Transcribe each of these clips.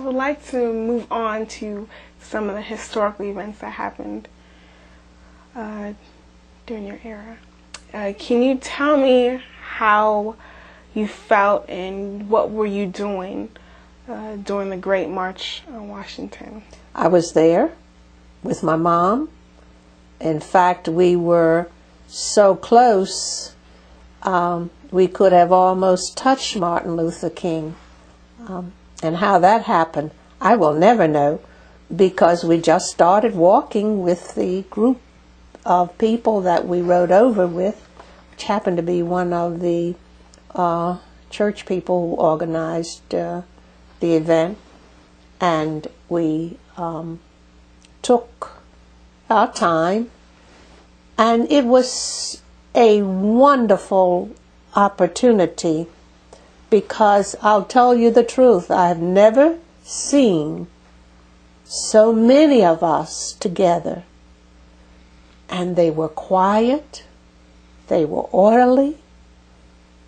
would like to move on to some of the historical events that happened uh, during your era. Uh, can you tell me how you felt and what were you doing uh, during the Great March on Washington? I was there with my mom. In fact, we were so close, um, we could have almost touched Martin Luther King. Um, and how that happened, I will never know because we just started walking with the group of people that we rode over with, which happened to be one of the uh, church people who organized uh, the event. And we um, took our time, and it was a wonderful opportunity because I'll tell you the truth, I've never seen so many of us together. And they were quiet, they were orderly,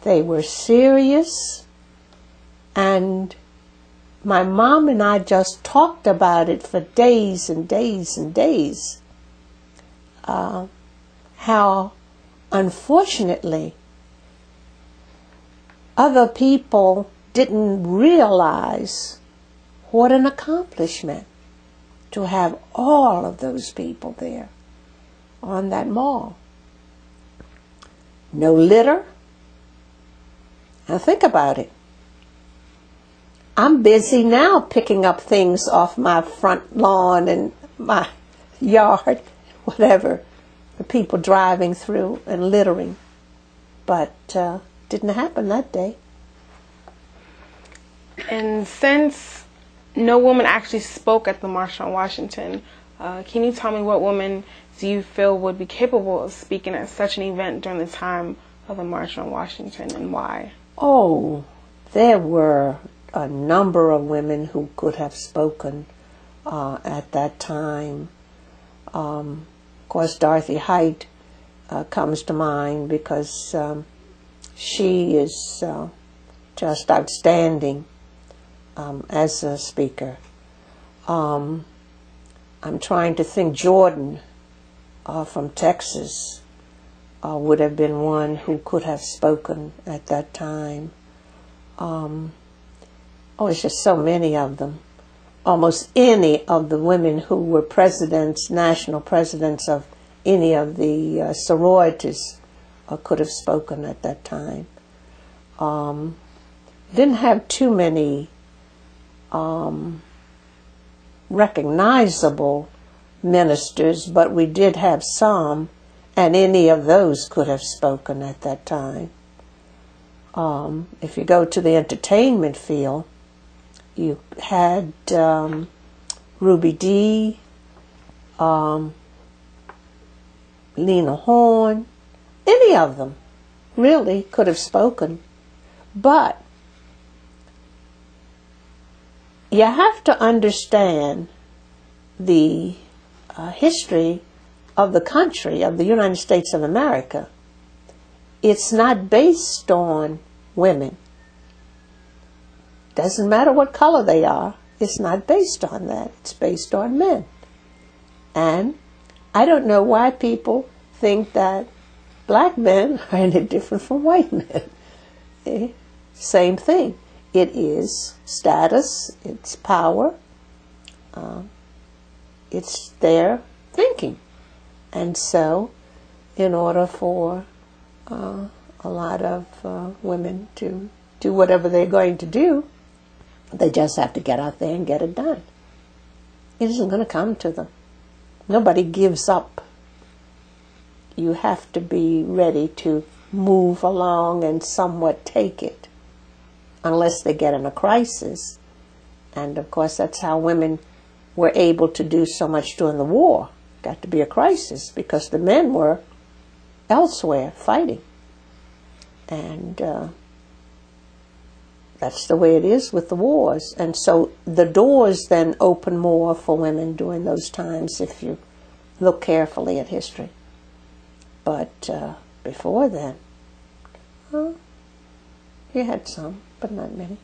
they were serious, and my mom and I just talked about it for days and days and days. Uh, how, unfortunately, other people didn't realize what an accomplishment to have all of those people there on that mall. No litter. Now think about it. I'm busy now picking up things off my front lawn and my yard, whatever, the people driving through and littering. But uh, didn't happen that day. And since no woman actually spoke at the March on Washington, uh, can you tell me what woman do you feel would be capable of speaking at such an event during the time of the March on Washington and why? Oh, there were a number of women who could have spoken uh, at that time. Um, of course, Dorothy Height uh, comes to mind because um, she is uh, just outstanding um, as a speaker. Um, I'm trying to think Jordan uh, from Texas uh, would have been one who could have spoken at that time. Um, oh, it's just so many of them. Almost any of the women who were presidents, national presidents of any of the uh, sororities uh, could have spoken at that time. Um, didn't have too many um, recognizable ministers, but we did have some, and any of those could have spoken at that time. Um, if you go to the entertainment field, you had um, Ruby Dee, um, Lena Horne, any of them really could have spoken. But you have to understand the uh, history of the country, of the United States of America. It's not based on women. Doesn't matter what color they are, it's not based on that. It's based on men. And I don't know why people think that black men are any different from white men. Eh? Same thing. It is status, it's power, uh, it's their thinking. And so, in order for uh, a lot of uh, women to do whatever they're going to do, they just have to get out there and get it done. It isn't going to come to them. Nobody gives up you have to be ready to move along and somewhat take it, unless they get in a crisis. And of course, that's how women were able to do so much during the war. Got to be a crisis because the men were elsewhere fighting. And uh, that's the way it is with the wars. And so the doors then open more for women during those times if you look carefully at history. But uh, before then, well, you had some, but not many.